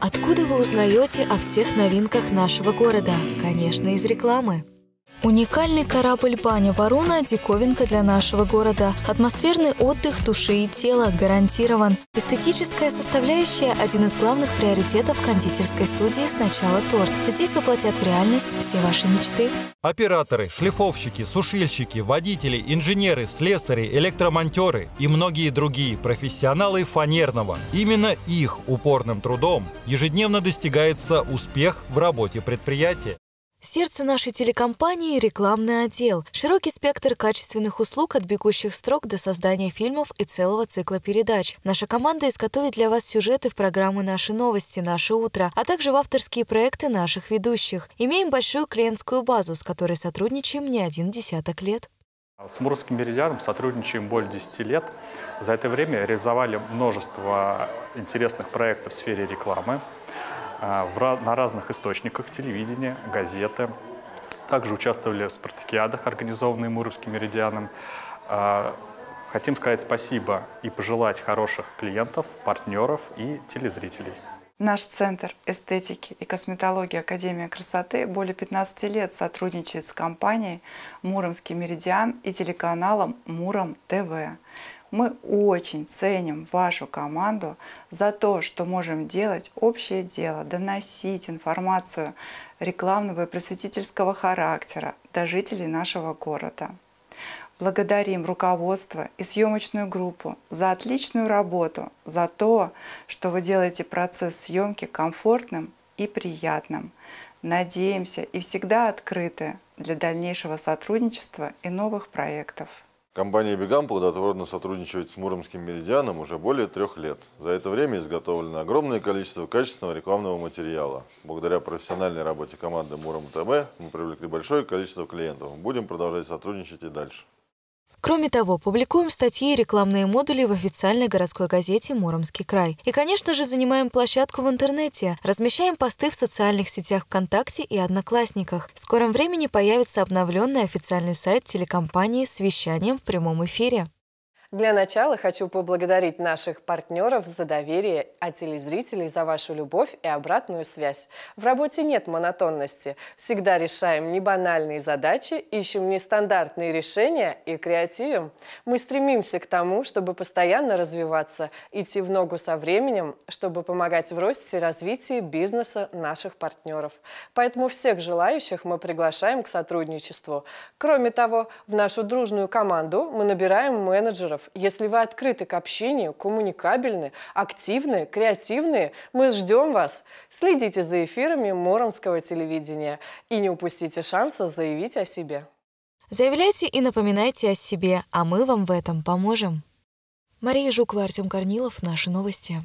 Откуда вы узнаете о всех новинках нашего города? Конечно, из рекламы. Уникальный корабль «Баня Варуна» – диковинка для нашего города. Атмосферный отдых души и тела гарантирован. Эстетическая составляющая – один из главных приоритетов кондитерской студии «Сначала торт». Здесь воплотят в реальность все ваши мечты. Операторы, шлифовщики, сушильщики, водители, инженеры, слесари, электромонтеры и многие другие профессионалы фанерного. Именно их упорным трудом ежедневно достигается успех в работе предприятия. Сердце нашей телекомпании – рекламный отдел. Широкий спектр качественных услуг от бегущих строк до создания фильмов и целого цикла передач. Наша команда изготовит для вас сюжеты в программы «Наши новости», «Наше утро», а также в авторские проекты наших ведущих. Имеем большую клиентскую базу, с которой сотрудничаем не один десяток лет. С Мурским меридианом сотрудничаем более 10 лет. За это время реализовали множество интересных проектов в сфере рекламы. А, на разных источниках, телевидения, газеты. Также участвовали в спартакиадах, организованных Муровским меридианом. А, хотим сказать спасибо и пожелать хороших клиентов, партнеров и телезрителей. Наш Центр эстетики и косметологии Академия красоты более 15 лет сотрудничает с компанией «Муромский меридиан» и телеканалом «Муром ТВ». Мы очень ценим вашу команду за то, что можем делать общее дело, доносить информацию рекламного и просветительского характера до жителей нашего города. Благодарим руководство и съемочную группу за отличную работу, за то, что вы делаете процесс съемки комфортным и приятным. Надеемся и всегда открыты для дальнейшего сотрудничества и новых проектов. Компания «Бегам» плодотворно сотрудничает с Муромским меридианом уже более трех лет. За это время изготовлено огромное количество качественного рекламного материала. Благодаря профессиональной работе команды Муром ТВ мы привлекли большое количество клиентов. Будем продолжать сотрудничать и дальше. Кроме того, публикуем статьи и рекламные модули в официальной городской газете «Муромский край». И, конечно же, занимаем площадку в интернете, размещаем посты в социальных сетях ВКонтакте и Одноклассниках. В скором времени появится обновленный официальный сайт телекомпании с вещанием в прямом эфире. Для начала хочу поблагодарить наших партнеров за доверие, а телезрителей за вашу любовь и обратную связь. В работе нет монотонности. Всегда решаем небанальные задачи, ищем нестандартные решения и креативим. Мы стремимся к тому, чтобы постоянно развиваться, идти в ногу со временем, чтобы помогать в росте и развитии бизнеса наших партнеров. Поэтому всех желающих мы приглашаем к сотрудничеству. Кроме того, в нашу дружную команду мы набираем менеджеров, партнеров. Если вы открыты к общению, коммуникабельны, активны, креативны, мы ждем вас. Следите за эфирами Муромского телевидения и не упустите шанса заявить о себе. Заявляйте и напоминайте о себе, а мы вам в этом поможем. Мария Жукова, Артем Корнилов. Наши новости.